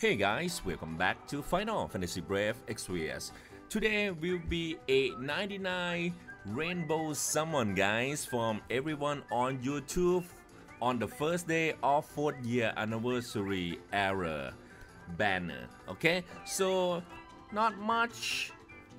Hey guys, welcome back to Final Fantasy Brave Exvius. Today will be a 99 rainbow summon guys from everyone on YouTube on the first day of 4th year anniversary era banner. Okay, so not much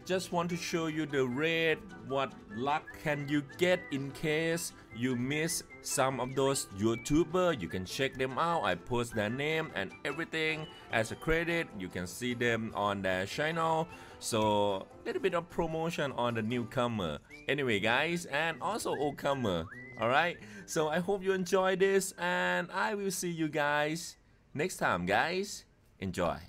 just want to show you the rate what luck can you get in case you miss some of those youtuber. You can check them out. I post their name and everything. As a credit you can see them on their channel. So a little bit of promotion on the newcomer. Anyway guys and also old comer all right so i hope you enjoy this and i will see you guys next time guys. Enjoy